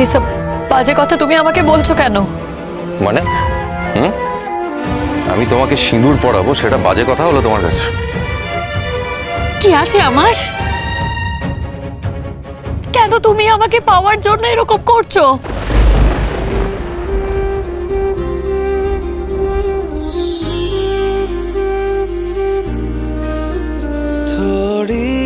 এইসব বাজে কথা তুমি আমাকে বলছো কেন? মানে? হুম? আমি তোমাকে সিঁদুর পরাবো সেটা বাজে কথা হলো তোমার কাছে। কি আছে আমার? কেন তুমি আমাকে পাওয়ার জন্য এরকম করছ? थोड़ी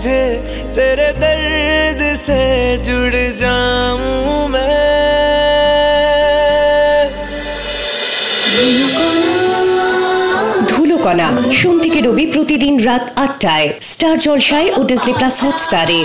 तुझे तेरे दर्द से जुड़ जाऊं मैं ধুলোকণা সোম থেকে রবি প্রতিদিন রাত আটটায় স্টার জলসায় ও ডিজনি প্লাস হটস্টারে